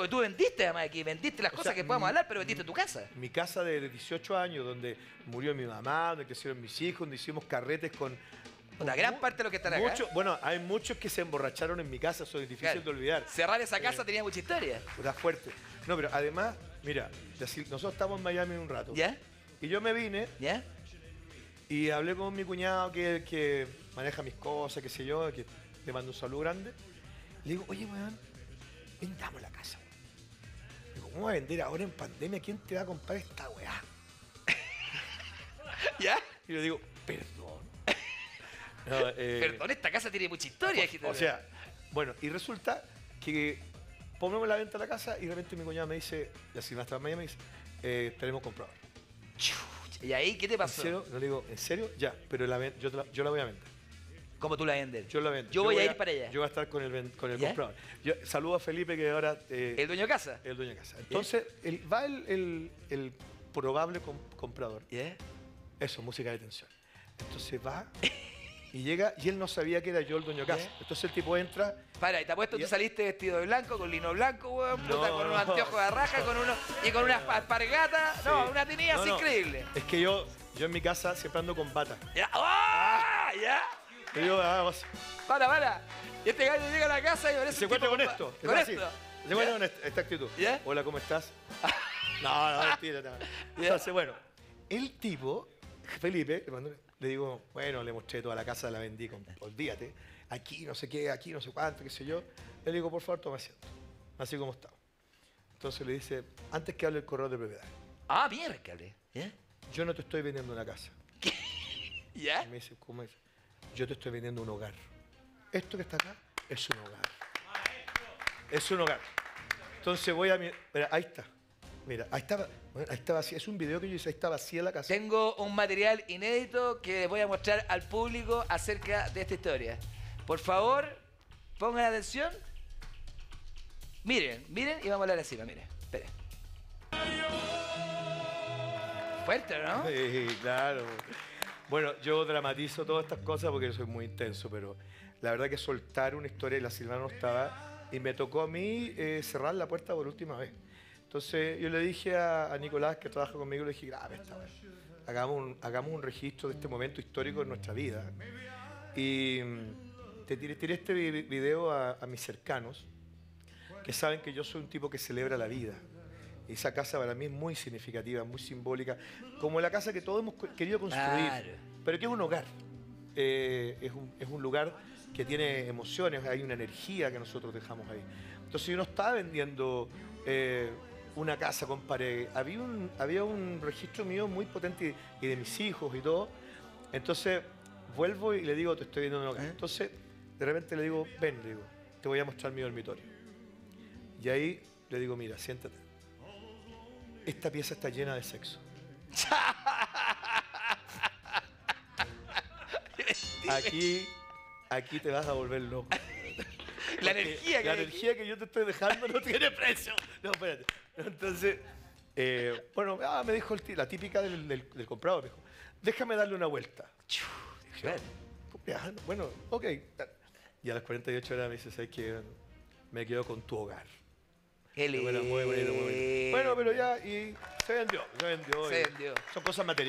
porque tú vendiste además aquí, vendiste las O cosas sea, que podemos hablar, pero vendiste tu casa. Mi casa de 18 años, donde murió mi mamá, donde crecieron mis hijos, donde hicimos carretes con... Una gran parte de los que están acá. mucho- Bueno, hay muchos que se emborracharon en mi casa, eso es difícil Claro. de olvidar. Cerrar esa casa tenía mucha historia. Está fuerte. No, pero además, mira, nosotros estamos en Miami un rato. ¿Ya? Y yo me vine ¿Ya? y hablé con mi cuñado que, que maneja mis cosas, qué sé yo, que le mando un saludo grande. Le digo, oye, weón, ¿cómo va a vender ahora en pandemia? ¿Quién te va a comprar esta weá? ¿Ya? Y le digo, perdón. No, eh, Perdón, esta casa tiene mucha historia. O sea, bueno, y resulta que ponemos la venta de la casa y de repente mi cuñado me dice, la Silvana estaba en Miami, me dice, eh, tenemos comprador. ¿Y ahí qué te ¿En pasó? serio? No le digo, ¿en serio? Ya, pero la yo, la, yo la voy a vender. ¿Cómo tú la vendes? Yo la vendo. Yo voy a ir para allá. Yo voy a estar con el, con el ¿Ya? comprador. Yo, saludo a Felipe que ahora eh, ¿El dueño de casa? el dueño de casa. Entonces, el- va el, el- el probable com- comprador. ¿Ya? Eso, música de tensión. Entonces va y llega y él no sabía que era yo el dueño de casa. Entonces el tipo entra Para, y te apuesto, tú saliste vestido de blanco, con lino blanco, weón, No, puta, con unos no. anteojos de raja, con uno, y con unas alpargatas. No, una tenía No, así no. increíble. Es que yo, yo en mi casa siempre ando con bata. ¿Ya? ¡Ah! ¿Ya? Yo digo, ah, vos- Para, para. Y este gallo llega a la casa y parece se encuentra con esto. Con esto. Se encuentra con esta, esta actitud. ¿Ya? Hola, ¿cómo estás? no, no, mentira. no. Entonces, bueno, el tipo, Felipe, le, le digo, bueno, le mostré toda la casa, la vendí, con, olvídate. Aquí no sé qué, aquí no sé cuánto, qué sé yo. Le digo, por favor, toma asiento. Así como está. Entonces le dice, antes que hable el correo de propiedad, Ah, miércoles. ¿Ya? yo no te estoy vendiendo una casa. ¿Ya? Y me dice, ¿cómo es? Yo te estoy vendiendo un hogar. Esto que está acá es un hogar. Es un hogar. Entonces voy a mi. Mira, ahí está. Mira, ahí estaba. bueno, ahí está vacía. Es un video que yo hice, ahí está vacía la casa. Tengo un material inédito que voy a mostrar al público acerca de esta historia. Por favor, pongan atención. Miren, miren y vamos a hablar encima, miren. Esperen. Fuerte, ¿no? Sí, claro. Bueno, yo dramatizo todas estas cosas porque soy muy intenso, pero la verdad que soltar una historia y la Silvana no estaba y me tocó a mí eh, cerrar la puerta por última vez. Entonces yo le dije a, a Nicolás que trabaja conmigo, le dije, grave esta vez. Hagamos un, hagamos un registro de este momento histórico en nuestra vida. Y mm, te tiré, tiré este vi- video a, a mis cercanos, que saben que yo soy un tipo que celebra la vida. Y esa casa para mí es muy significativa, muy simbólica, como la casa que todos hemos querido construir, Claro. pero que es un hogar. Eh, es, un, es un lugar que tiene emociones, hay una energía que nosotros dejamos ahí. Entonces yo no estaba vendiendo eh, una casa con pared, había un, había un registro mío muy potente y, y de mis hijos y todo. Entonces vuelvo y le digo, te estoy vendiendo un hogar. ¿Eh? Entonces de repente le digo, ven, le digo, te voy a mostrar mi dormitorio. Y ahí le digo, mira, siéntate. Esta pieza está llena de sexo. Aquí, aquí te vas a volver loco. La Porque energía que La hay aquí. energía que yo te estoy dejando no tiene precio. No, espérate. Entonces, eh, bueno, ah, me dijo el la típica del, del, del comprador, me dijo, déjame darle una vuelta. Dije. "Ya, bueno, ok. Y a las 48 horas me dice, ¿sabes qué? Me quedo con tu hogar. Qué Bueno, muy bonito, muy bonito. lindo. Bueno, pero ya, y se vendió, se vendió. Se y vendió. Son cosas materiales.